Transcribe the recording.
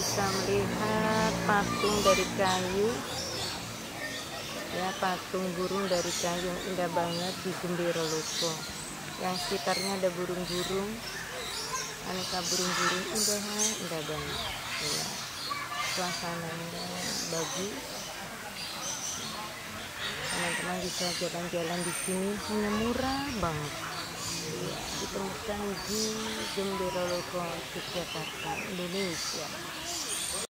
bisa melihat patung dari kayu. Ya patung burung dari kayu yang indah banget di Gembira Loko yang sekitarnya ada burung-burung. Aneka burung-burung indah indah banget. Ya. suasananya bagus. Teman-teman bisa jalan-jalan di sini hanya murah banget ditemukan di Gembira Loko Yogyakarta Indonesia